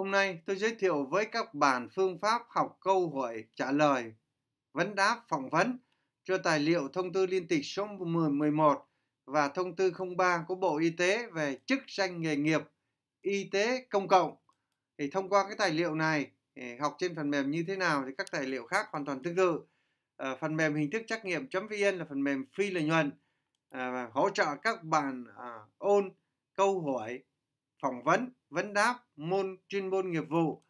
Hôm nay tôi giới thiệu với các bạn phương pháp học câu hỏi trả lời, vấn đáp, phỏng vấn cho tài liệu thông tư liên tịch số 11 và thông tư 03 của Bộ Y tế về chức danh nghề nghiệp y tế công cộng. Thì thông qua cái tài liệu này học trên phần mềm như thế nào thì các tài liệu khác hoàn toàn tương tự. À, phần mềm hình thức trắc nghiệm.vn là phần mềm phi lợi nhuận à, hỗ trợ các bạn à, ôn câu hỏi phỏng vấn vấn đáp môn chuyên môn nghiệp vụ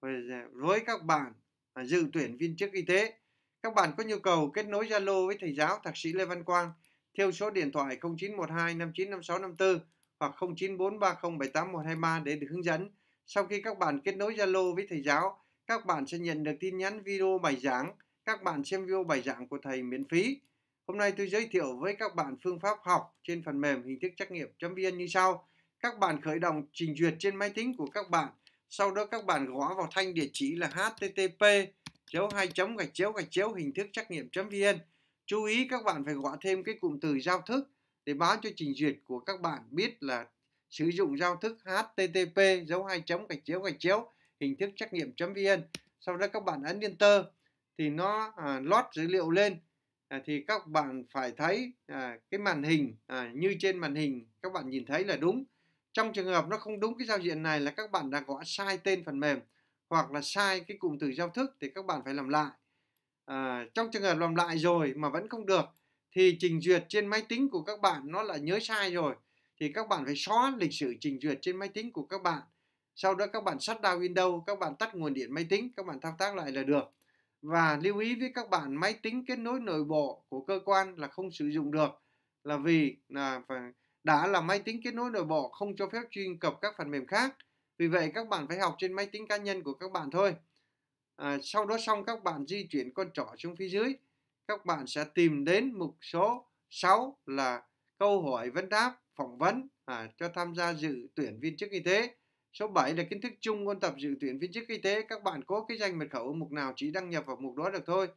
à, với các bạn à, dự tuyển viên chức y tế các bạn có nhu cầu kết nối Zalo với thầy giáo thạc sĩ Lê Văn Quang theo số điện thoại 0912 595654 hoặc 0943078123 để được hướng dẫn. Sau khi các bạn kết nối Zalo với thầy giáo, các bạn sẽ nhận được tin nhắn video bài giảng. Các bạn xem video bài giảng của thầy miễn phí. Hôm nay tôi giới thiệu với các bạn phương pháp học trên phần mềm hình thức trắc nghiệm.vn như sau các bạn khởi động trình duyệt trên máy tính của các bạn. Sau đó các bạn gõ vào thanh địa chỉ là http dấu hai chấm gạch chéo gạch chéo hình thức trắc nghiệm vn. Chú ý các bạn phải gõ thêm cái cụm từ giao thức để báo cho trình duyệt của các bạn biết là sử dụng giao thức http dấu hai chấm gạch chéo gạch chéo hình thức trắc nghiệm vn. Sau đó các bạn ấn enter thì nó à, lót dữ liệu lên. À, thì các bạn phải thấy à, cái màn hình à, như trên màn hình các bạn nhìn thấy là đúng trong trường hợp nó không đúng cái giao diện này là các bạn đã gõ sai tên phần mềm hoặc là sai cái cụm từ giao thức thì các bạn phải làm lại. À, trong trường hợp làm lại rồi mà vẫn không được thì trình duyệt trên máy tính của các bạn nó là nhớ sai rồi thì các bạn phải xóa lịch sử trình duyệt trên máy tính của các bạn. Sau đó các bạn shut down Windows các bạn tắt nguồn điện máy tính các bạn thao tác lại là được. Và lưu ý với các bạn máy tính kết nối nội bộ của cơ quan là không sử dụng được là vì là phải đã là máy tính kết nối nội bộ không cho phép truy cập các phần mềm khác. Vì vậy các bạn phải học trên máy tính cá nhân của các bạn thôi. À, sau đó xong các bạn di chuyển con trỏ xuống phía dưới. Các bạn sẽ tìm đến mục số 6 là câu hỏi vấn đáp phỏng vấn à, cho tham gia dự tuyển viên chức y tế. Số 7 là kiến thức chung ôn tập dự tuyển viên chức y tế. Các bạn có cái danh mật khẩu ở mục nào chỉ đăng nhập vào mục đó được thôi.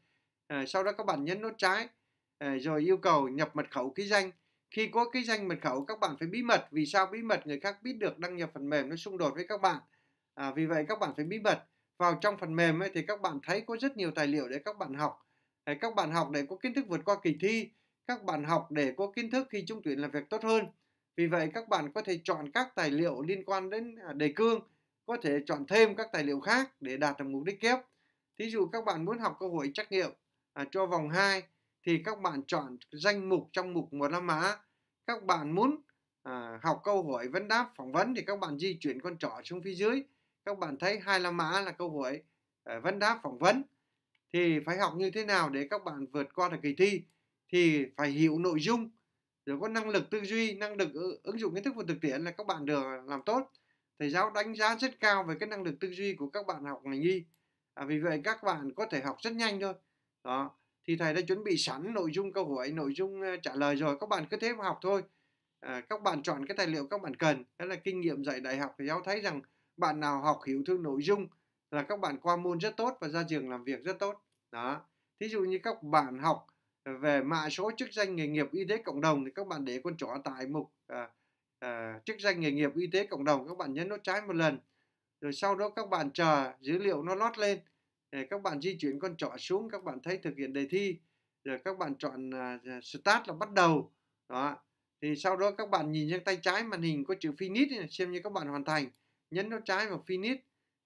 À, sau đó các bạn nhấn nút trái à, rồi yêu cầu nhập mật khẩu ký danh khi có cái danh mật khẩu các bạn phải bí mật. Vì sao bí mật? Người khác biết được đăng nhập phần mềm nó xung đột với các bạn. À, vì vậy các bạn phải bí mật. Vào trong phần mềm ấy thì các bạn thấy có rất nhiều tài liệu để các bạn học. Để các bạn học để có kiến thức vượt qua kỳ thi. Các bạn học để có kiến thức khi trung tuyển làm việc tốt hơn. Vì vậy các bạn có thể chọn các tài liệu liên quan đến à, đề cương. Có thể chọn thêm các tài liệu khác để đạt được mục đích kép. Thí dụ các bạn muốn học cơ hội trắc nghiệm à, cho vòng 2 thì các bạn chọn danh mục trong mục một năm mã các bạn muốn à, học câu hỏi vấn đáp phỏng vấn thì các bạn di chuyển con trỏ xuống phía dưới. Các bạn thấy hai la mã là câu hỏi à, vấn đáp phỏng vấn. Thì phải học như thế nào để các bạn vượt qua được kỳ thi? Thì phải hiểu nội dung rồi có năng lực tư duy năng lực ứng dụng kiến thức vào thực tiễn là các bạn được làm tốt. Thầy giáo đánh giá rất cao về cái năng lực tư duy của các bạn học ngành y. À, vì vậy các bạn có thể học rất nhanh thôi. Đó thì thầy đã chuẩn bị sẵn nội dung câu hỏi nội dung trả lời rồi các bạn cứ thế mà học thôi. À, các bạn chọn cái tài liệu các bạn cần đó là kinh nghiệm dạy đại học thì giáo thấy rằng bạn nào học hiểu thương nội dung là các bạn qua môn rất tốt và ra trường làm việc rất tốt. Đó. Thí dụ như các bạn học về mã số chức danh nghề nghiệp y tế cộng đồng thì các bạn để con trỏ tại mục à, à, chức danh nghề nghiệp y tế cộng đồng các bạn nhấn nút trái một lần. Rồi sau đó các bạn chờ dữ liệu nó lót lên các bạn di chuyển con trỏ xuống các bạn thấy thực hiện đề thi rồi các bạn chọn uh, start là bắt đầu đó thì sau đó các bạn nhìn sang tay trái màn hình có chữ finish xem như các bạn hoàn thành nhấn nút trái vào finish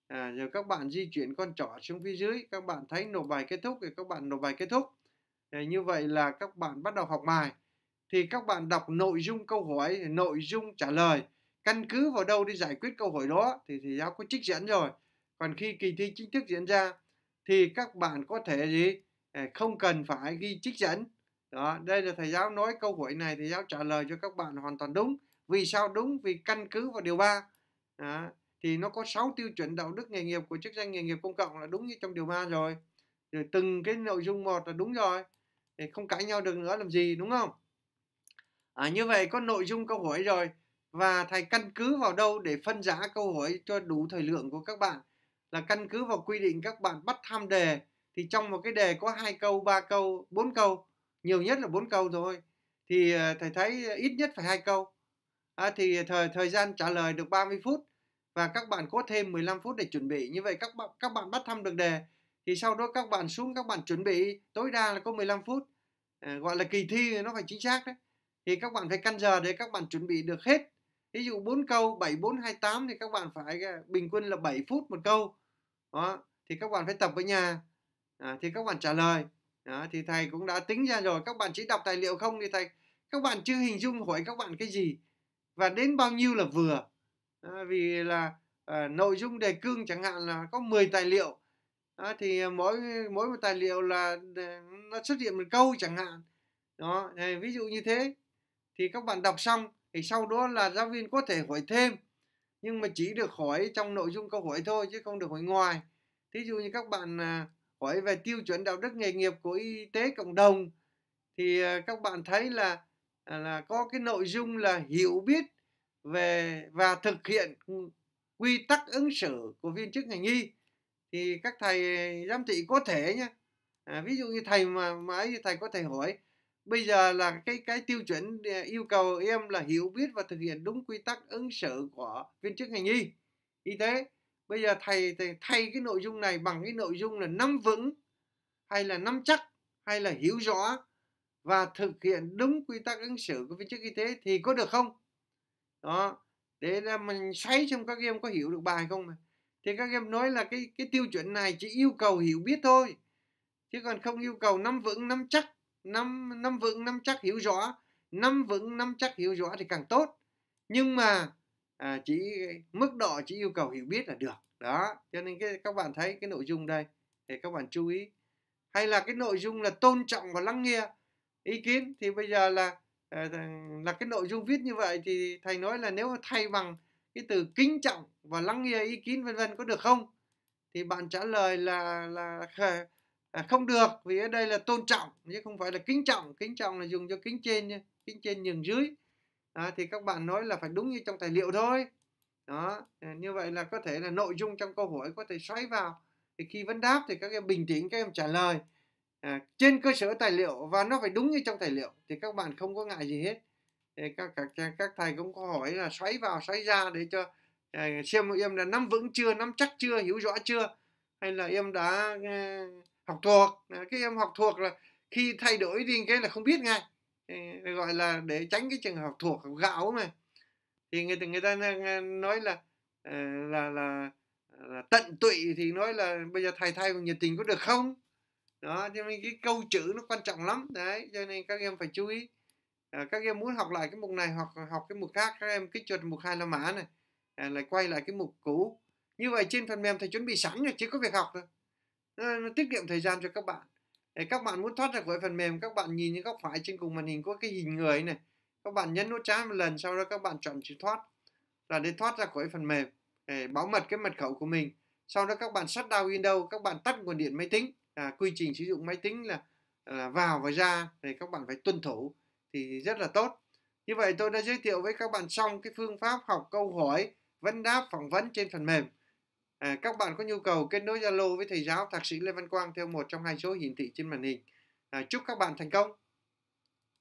à, rồi các bạn di chuyển con trỏ xuống phía dưới các bạn thấy nộp bài kết thúc thì các bạn nộp bài kết thúc thì như vậy là các bạn bắt đầu học bài thì các bạn đọc nội dung câu hỏi nội dung trả lời căn cứ vào đâu để giải quyết câu hỏi đó thì thầy giáo có trích dẫn rồi còn khi kỳ thi chính thức diễn ra thì các bạn có thể gì? À, không cần phải ghi trích dẫn. Đó đây là thầy giáo nói câu hỏi này thầy giáo trả lời cho các bạn hoàn toàn đúng. Vì sao đúng? Vì căn cứ vào điều 3 đó. thì nó có 6 tiêu chuẩn đạo đức nghề nghiệp của chức danh nghề nghiệp công cộng là đúng như trong điều 3 rồi. Rồi từng cái nội dung một là đúng rồi. Thì không cãi nhau được nữa làm gì đúng không? À, như vậy có nội dung câu hỏi rồi. Và thầy căn cứ vào đâu để phân giá câu hỏi cho đủ thời lượng của các bạn? Là căn cứ vào quy định các bạn bắt tham đề thì trong một cái đề có hai câu ba câu bốn câu nhiều nhất là bốn câu thôi thì ờ, thầy thấy ít nhất phải hai câu. À, thì thời thời gian trả lời được 30 phút và các bạn có thêm 15 phút để chuẩn bị. Như vậy các bạn các bạn bắt thăm được đề thì sau đó các bạn xuống các bạn chuẩn bị tối đa là có 15 phút. À, gọi là kỳ thi nó phải chính xác đấy. Thì các bạn phải căn giờ để các bạn chuẩn bị được hết. Ví dụ 4 câu 7 4 2 8 thì các bạn phải ờ, bình quân là 7 phút một câu đó thì các bạn phải tập ở nhà. À, thì các bạn trả lời. Đó, thì thầy cũng đã tính ra rồi các bạn chỉ đọc tài liệu không thì thầy các bạn chưa hình dung hỏi các bạn cái gì và đến bao nhiêu là vừa. À, vì là à, nội dung đề cương chẳng hạn là có 10 tài liệu. À, thì mỗi mỗi một tài liệu là à, nó xuất hiện một câu chẳng hạn. Đó thì ví dụ như thế. Thì các bạn đọc xong thì sau đó là giáo viên có thể hỏi thêm nhưng mà chỉ được hỏi trong nội dung câu hỏi thôi chứ không được hỏi ngoài. Thí dụ như các bạn à, hỏi về tiêu chuẩn đạo đức nghề nghiệp của y tế cộng đồng thì à, các bạn thấy là à, là có cái nội dung là hiểu biết về và thực hiện quy tắc ứng xử của viên chức ngành y. Thì các thầy giám thị có thể nhé à, ví dụ như thầy mà mà ấy thầy có thể hỏi bây giờ là cái cái tiêu chuẩn ờ, yêu cầu em là hiểu biết và thực hiện đúng quy tắc ứng xử của viên chức ngành y. Y tế. Bây giờ thầy, thầy thay cái nội dung này bằng cái nội dung là nắm vững hay là nắm chắc hay là hiểu rõ và thực hiện đúng quy tắc ứng xử của viên chức y tế thì có được không? Đó để là mình xoáy xem các em có hiểu được bài không mà. Thì các em nói là cái cái tiêu chuẩn này chỉ yêu cầu hiểu biết thôi chứ còn không yêu cầu nắm vững nắm chắc năm năm vững năm chắc hiểu rõ. Năm vững năm chắc hiểu rõ thì càng tốt. Nhưng mà à, chỉ mức độ chỉ yêu cầu hiểu biết là được. Đó cho nên cái các bạn thấy cái nội dung đây để các bạn chú ý. Hay là cái nội dung là tôn trọng và lắng nghe ý kiến thì bây giờ là à, là cái nội dung viết như vậy thì thầy nói là nếu thay bằng cái từ kính trọng và lắng nghe ý kiến vân vân có được không? Thì bạn trả lời là là à, không được vì ở đây là tôn trọng chứ không phải là kính trọng. Kính trọng là dùng cho kính trên kính trên nhường dưới. À, thì các bạn nói là phải đúng như trong tài liệu thôi. Đó à, như vậy là có thể là nội dung trong câu hỏi có thể xoáy vào. Thì khi vấn đáp thì các em bình tĩnh các em trả lời. À, trên cơ sở tài liệu và nó phải đúng như trong tài liệu thì các bạn không có ngại gì hết. Thì các các các thầy cũng có hỏi là xoáy vào xoáy ra để cho à, xem em là nắm vững chưa nắm chắc chưa hiểu rõ chưa? Hay là em đã à, học thuộc cái em học thuộc là khi thay đổi đi cái là không biết ngay. Gọi là để tránh cái trường hợp thuộc gạo mà. Thì người người ta nói là ờ, là là, là tận tụy thì nói là bây giờ thầy thay bằng nhiệt tình có được không? Đó cho nên cái câu chữ nó quan trọng lắm. Đấy cho nên các em phải chú ý. À, các em muốn học lại cái mục này hoặc học cái mục khác các em kích chuột mục hai la mã này à, lại quay lại cái mục cũ. Như vậy trên phần mềm thầy chuẩn bị sẵn rồi chỉ có việc học thôi. Ờ, nó tiết kiệm thời gian cho các bạn. Để các bạn muốn thoát ra khỏi phần mềm các bạn nhìn những góc phải trên cùng màn hình có cái hình người này. Các bạn nhấn nút trái một lần sau đó các bạn chọn chữ thoát. Là để thoát ra khỏi phần mềm để bảo mật cái mật khẩu của mình. Sau đó các bạn shut down Windows các bạn tắt nguồn điện máy tính. À, quy trình sử dụng máy tính là, là vào và ra thì các bạn phải tuân thủ thì rất là tốt. Như vậy tôi đã giới thiệu với các bạn xong cái phương pháp học câu hỏi vấn đáp phỏng vấn trên phần mềm à, các bạn có nhu cầu kết nối Zalo với thầy giáo thạc sĩ Lê Văn Quang theo một trong hai số hiển thị trên màn hình. À, chúc các bạn thành công!